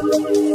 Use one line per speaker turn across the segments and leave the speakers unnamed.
Música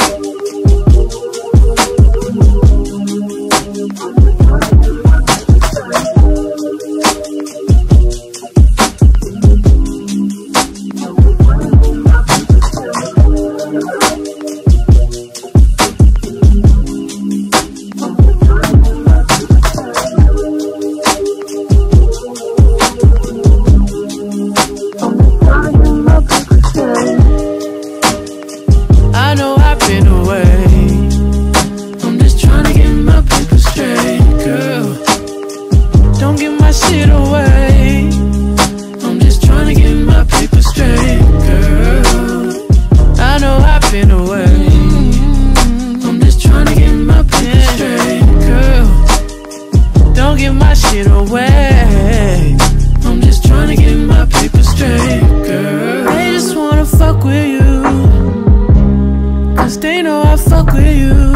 I fuck with you.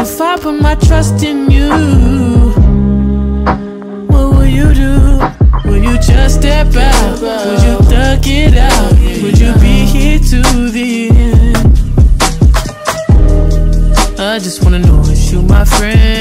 If I put my trust in you, what will you do? Will you just step out? Would you thug it out? Would you be here to the end? I just wanna know, is you my friend?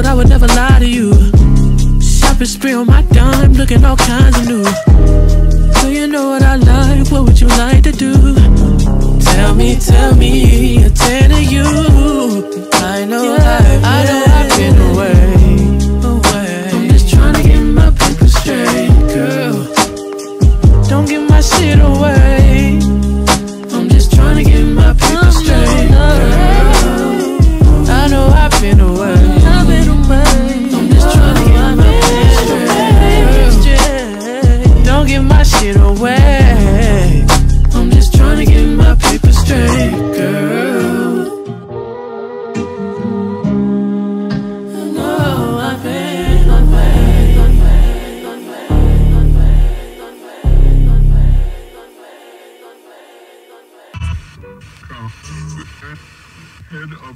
but I would never lie to you Shopping spree on my dime, looking all kinds of new Do you know what I like? What would you like to do? Tell me, tell me, a ten of you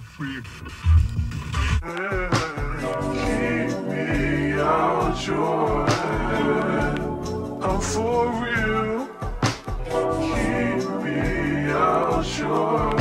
freak.
Keep me out your head. I'm for real. Keep me out your